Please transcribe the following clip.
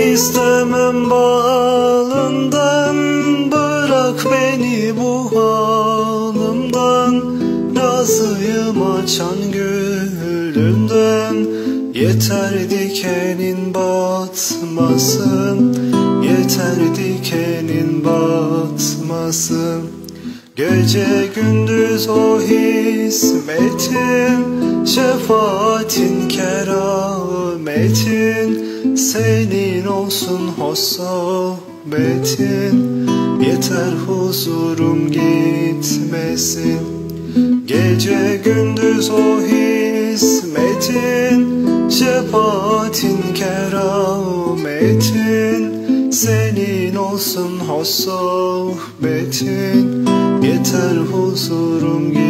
istemem bağından Bırak beni bu halımdan. Razıyım açan gülünden. Yeter dikenin batmasın. Yeter dikenin batmasın. Gece gündüz o hizmetin Şefaatin kerametin Senin olsun hoş Yeter huzurum gitmesin. Gece gündüz o hizmetin. Şefaatin kerametin. Senin olsun hoş Yeter huzurum gitmesin